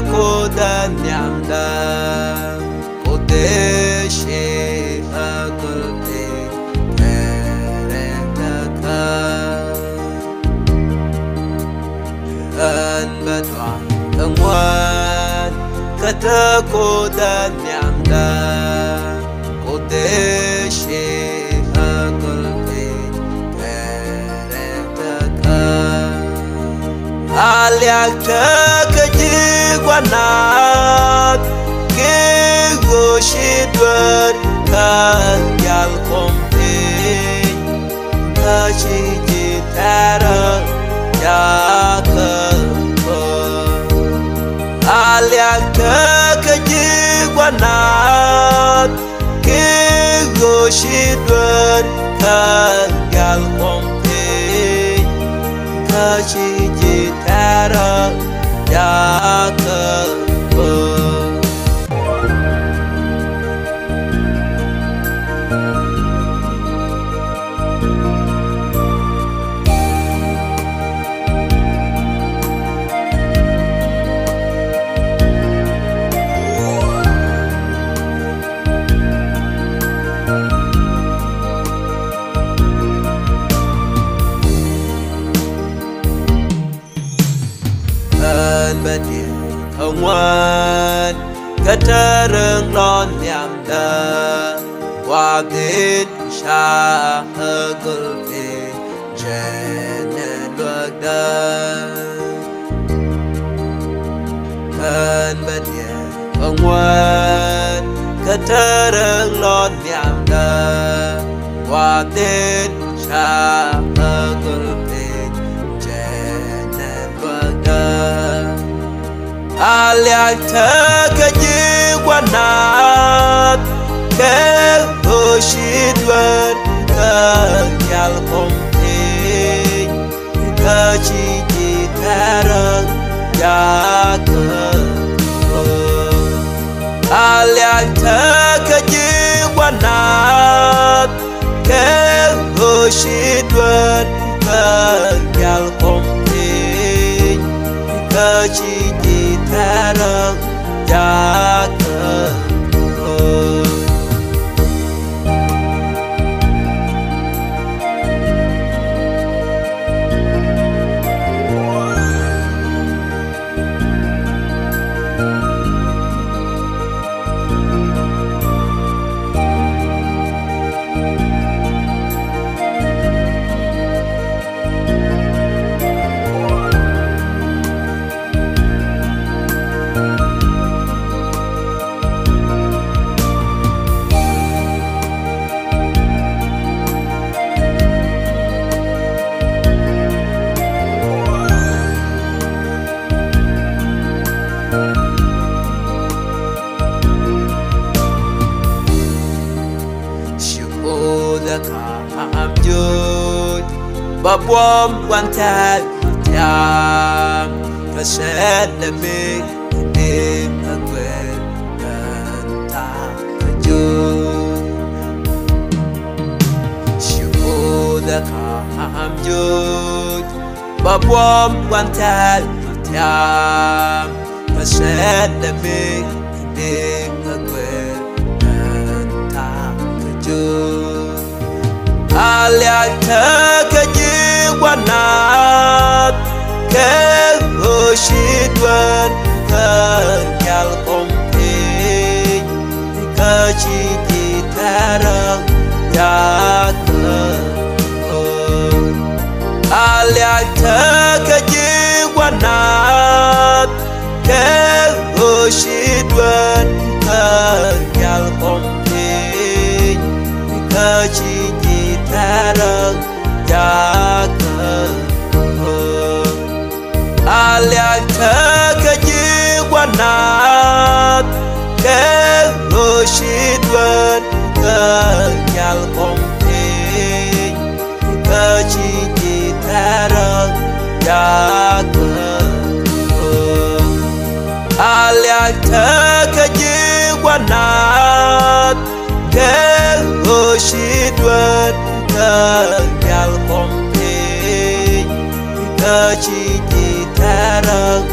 고단 양다 고대시 아글리 베레다카 안 바도 안 영원 같아 고단 양다 Chỉ shi dwar ka yal thế ka chi địa ông ngoan cất rừng lon nhằm đờ qua kết xa hơ cơ thể trẻ nên bước đờ ơn bên địa ông ngoan cất trơ rừng lon nhằm đờ qua kết xa hơ aliak ta ka ji kwanat ke o shidwan ka yal kompe ka chi ji tarang ya ke o ka yal ka chi pedal, dark. Babwam wantal Yam Kaset na mig Dim agwet Kanta kajud Shuda kam jud Babwam wantal Yam Kaset na mig ke o shidwan ka nyal kompe ka chi ji tarang ya ka aliak ta ka ji kwanat ke o shidwan ka nyal kompe ka chi ji tarang